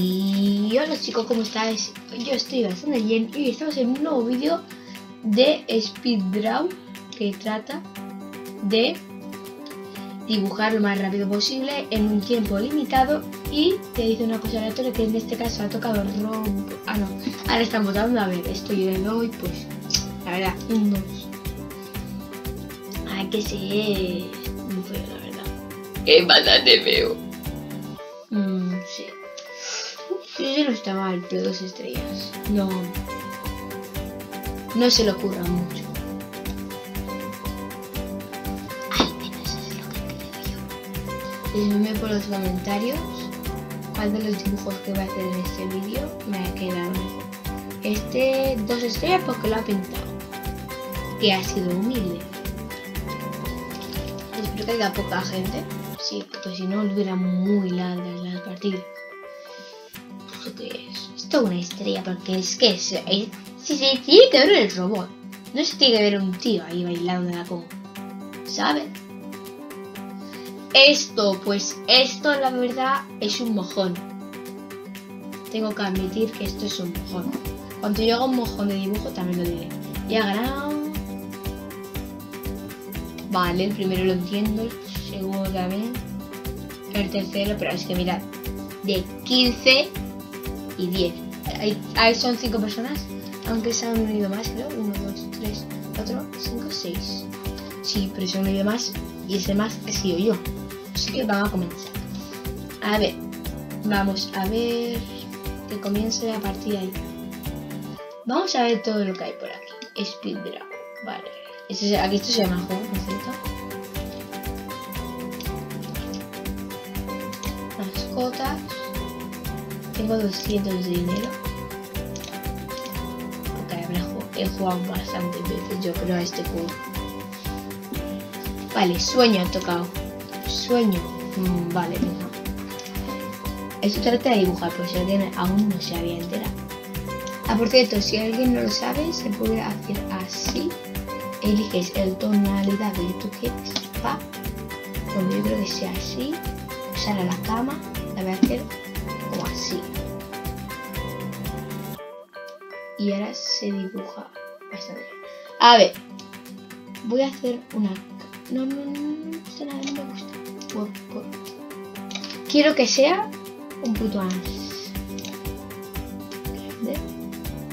Y hola chicos, ¿cómo estáis? Yo estoy bastante bien y estamos en un nuevo vídeo de Speeddraw que trata de dibujar lo más rápido posible en un tiempo limitado y te dice una cosa aleatoria que en este caso ha tocado rompo. Ah, no, ahora están votando. A ver, esto yo le doy, pues la verdad, un 2. Hay que ser muy feo, la verdad. ¡Qué bastante feo! Mm, sí. Ese no está mal, pero dos estrellas. No. No se le ocurra mucho. Al menos es lo que creo yo. Por los comentarios cuál de los dibujos que voy a hacer en este vídeo me ha quedado mejor. Este dos estrellas porque lo ha pintado. Que ha sido humilde. Espero que haya poca gente. Sí, porque si no hubiera muy largas las partidas. ¿Esto una estrella porque es que es, si se tiene que ver el robot. No se tiene que ver un tío ahí bailando la conga. ¿Sabes? Esto, pues esto la verdad es un mojón. Tengo que admitir que esto es un mojón. Cuando yo haga un mojón de dibujo también lo diré. Y ha ganado. Vale, el primero lo entiendo, el segundo también. El tercero, pero es que mirad, de 15 y 10. Ahí, son 5 personas, aunque se han unido más, creo. 1, 2, 3, 4, 5, 6. Sí, pero se han unido más y ese más he sido yo. Así que vamos a comenzar. A ver, vamos a ver que comience la partida ahí. Vamos a ver todo lo que hay por aquí. Speeddraw, vale. Esto aquí esto se llama juego, ¿no es cierto? Mascotas. Tengo 200 de dinero. Porque he jugado bastantes veces, yo creo, a este juego. Vale, sueño ha tocado. Sueño. Mm, vale, venga. Esto trata de dibujar, pues si alguien aún no se había enterado. Ah, por cierto, si alguien no lo sabe, se puede hacer así. Eliges el tonalidad que tú quieres. Pa. Como yo creo que sea así. Sale a la cama. La voy a hacer como así. Y ahora se dibuja bastante. A ver. Voy a hacer una... No, no, no, no, esto nada, no me gusta. Por- Quiero que sea un puto grande.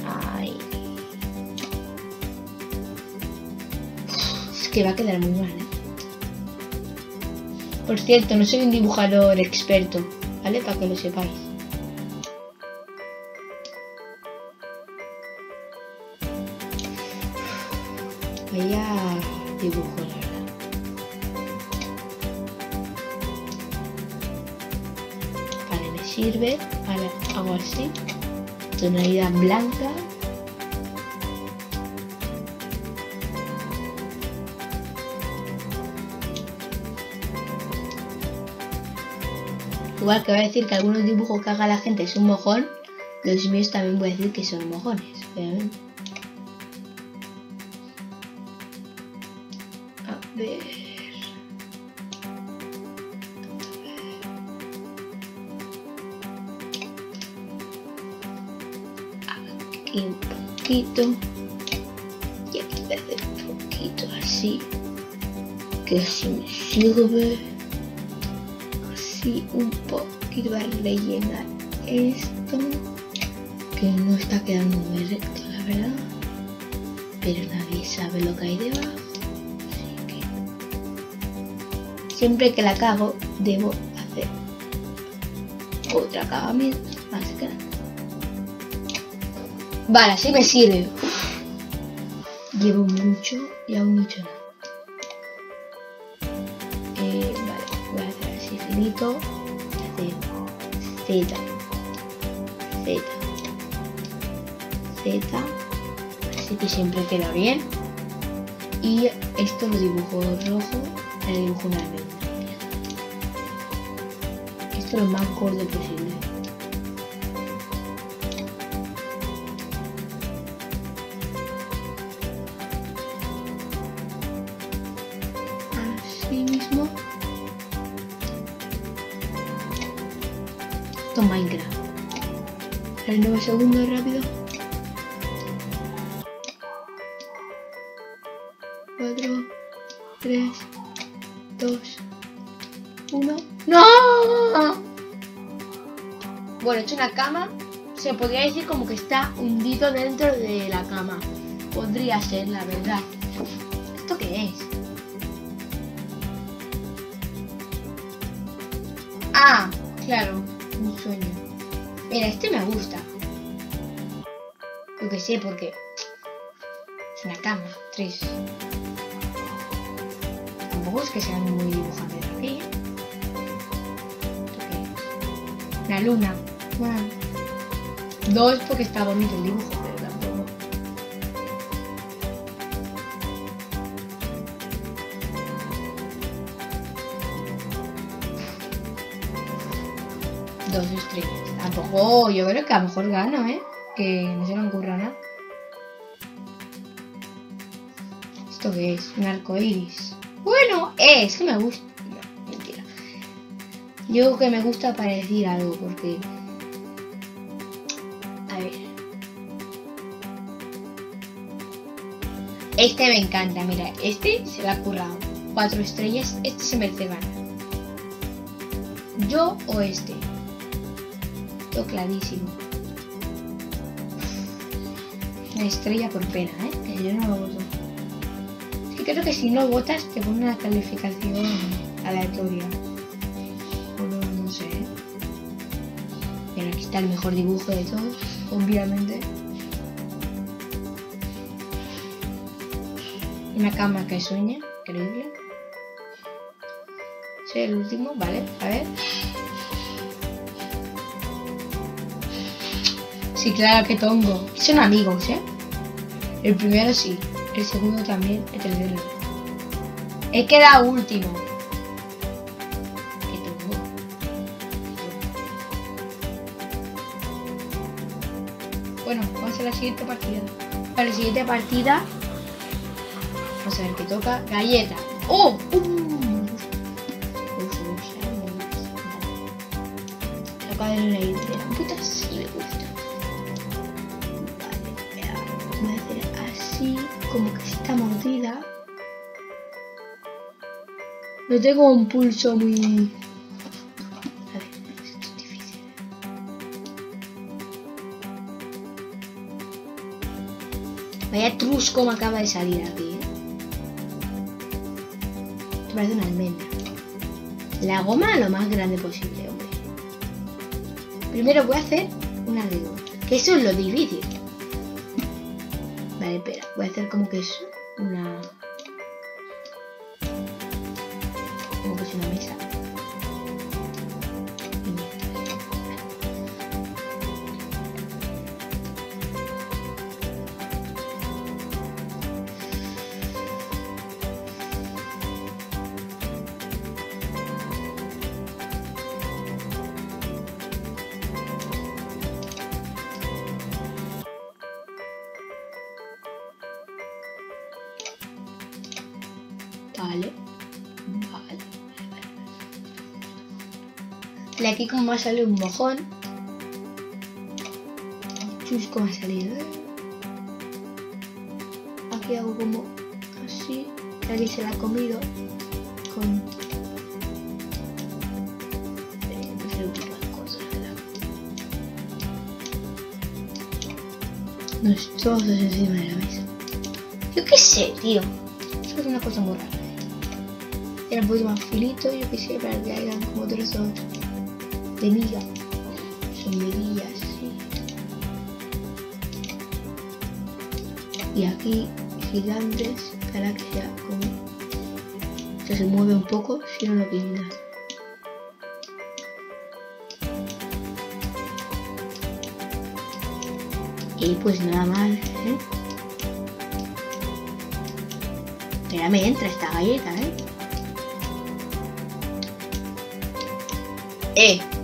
Ay. Es que va a quedar muy mal, ¿eh? Por cierto, no soy un dibujador experto, ¿vale? Para que lo sepáis. Sirve. Ahora hago así. Tonalidad blanca. Igual que voy a decir que algunos dibujos que haga la gente es un mojón, los míos también voy a decir que son mojones. A ver. Un poquito. Y aquí voy un poquito así. Que así me sirve así un poquito para rellenar esto que no está quedando muy recto la verdad pero nadie sabe lo que hay debajo así que siempre que la cago debo hacer otro acabamiento más vale así me sirve llevo mucho y aún no he hecho nada eh, vale, voy a hacer así finito. Z, Z, Z. Así que siempre queda bien. Y esto lo dibujo rojo, le dibujo una vez. Esto lo más corto posible. Minecraft. El nuevo segundo rápido. Cuatro, tres, dos, uno. ¡No! Bueno, he hecho una cama. Se podría decir como que está hundido dentro de la cama. Podría ser, la verdad. ¿Esto qué es? Ah, claro, Mira, este me gusta. Yo que sé, porque es una cama, tres. Tampoco es que sean muy dibujantes aquí. La luna. Dos porque está bonito el dibujo, Dos estrellas. Tampoco, yo creo que a lo mejor gano, ¿eh? Que no se me ocurra nada. ¿Esto qué es? Un arco iris. Bueno, eh, es que me gusta. No, mentira. Yo creo que me gusta para decir algo, porque. A ver. Este me encanta, mira, este se lo ha currado. Cuatro estrellas, este se merece ganar. Yo o este. Clarísimo. Una estrella por pena, ¿eh? Que yo no lo voto. Es creo que si no votas te pone una calificación aleatoria. O no, sé. Pero aquí está el mejor dibujo de todos, obviamente. Una cama que sueña, increíble. Sí, el último, vale, a ver. Sí, claro que tongo. Son amigos, ¿eh? El primero sí, el segundo también, el tercero. He quedado último. Qué tongo. Bueno, vamos a la siguiente partida. Para la siguiente partida. Vamos a ver qué toca. Galleta. ¡Oh! ¡Uh! Toca así. Como que está mordida. No tengo un pulso muy. Difícil. Vaya trusco me acaba de salir aquí. ¿eh? Esto parece una almendra. La goma lo más grande posible, hombre. Primero voy a hacer un arreglo. Que eso es lo difícil. Vale. Voy a hacer como que es Y aquí como va a salir un mojón. Chusco ha salido. ¿eh? Aquí hago como así. Aquí se la ha comido. Con... Eh. Unos trozos encima de la mesa. Yo qué sé, tío. Eso es una cosa muy rara. Era un poquito más filito, yo qué sé, para que hagan como trozos miguillas, sí. Y aquí gigantes que sea como... Que se mueve un poco, si no lo pinta. Y pues nada más, ¿eh? Pero me entra esta galleta, ¿eh? Eh.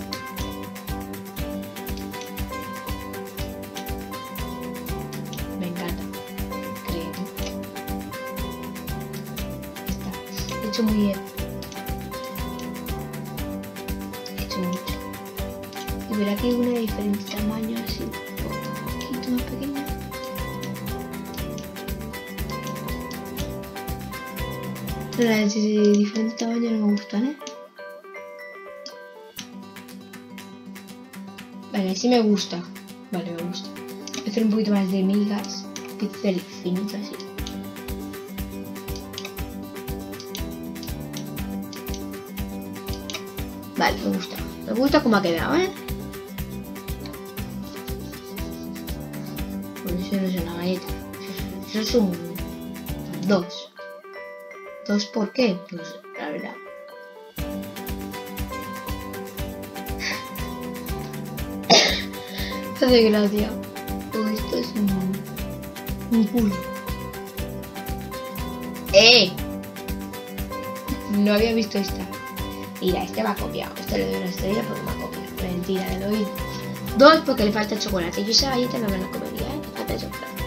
Muy bien. Hecho mucho. Y verá aquí hay una de diferente tamaño, así un poquito más pequeña. Las de diferente tamaño no me gustan, ¿eh? Vale, sí me gusta. Vale, me gusta. Hacer un poquito más de migas. Pincel finito así. Vale, me gusta. Me gusta cómo ha quedado, ¿eh? Pues eso no es una galleta. Eso es un... Dos. ¿Dos por qué? Pues la verdad. Hace gracia. Todo esto es un... Un culo. ¡Eh! No había visto esta. Mira, este ha copiado. Este le doy una estrella porque me ha copiado. Mentira, le doy dos porque le falta chocolate. Yo esa galleta no me la comería, ¿eh? Falta chocolate.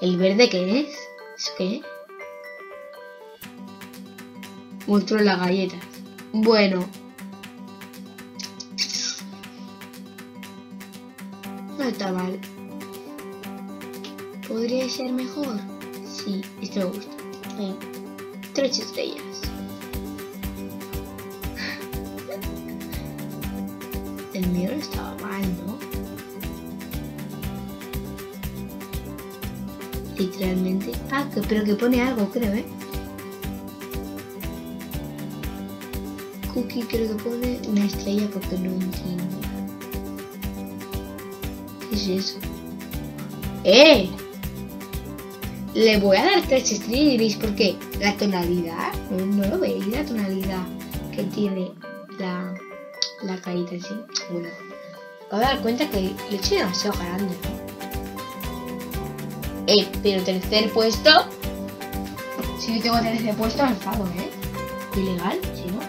¿El verde qué es? ¿Eso qué es? Muestro las galletas. Bueno. No está mal. ¿Podría ser mejor? Sí, este me gusta. Eh, Tres estrellas. El mío estaba mal, ¿no? Literalmente. Ah, que- pero que pone algo, creo, ¿eh? Cookie creo que pone una estrella porque no entiendo. ¿Qué es eso? ¡Eh! Le voy a dar tres estrellas y. La tonalidad, no lo veis, la tonalidad que tiene la, la carita así. Bueno, me acabo de dar cuenta que le hecho demasiado grande, ¿no? ¡Eh! Pero tercer puesto. Si yo tengo tercer puesto, me enfado, ¿eh? Ilegal, si no.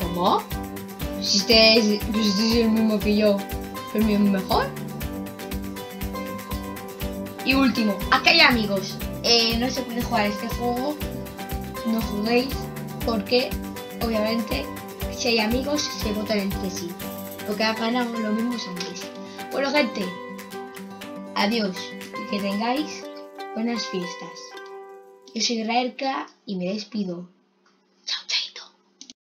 ¿Cómo? Si este es, pues este es el mismo que yo, el es mejor. Y último, acá hay amigos. Eh, no se puede jugar este juego. No juguéis porque, obviamente, si hay amigos, se votan entre sí. Lo que ha ganado lo mismo antes. Bueno, gente, adiós y que tengáis buenas fiestas. Yo soy Raerka y me despido.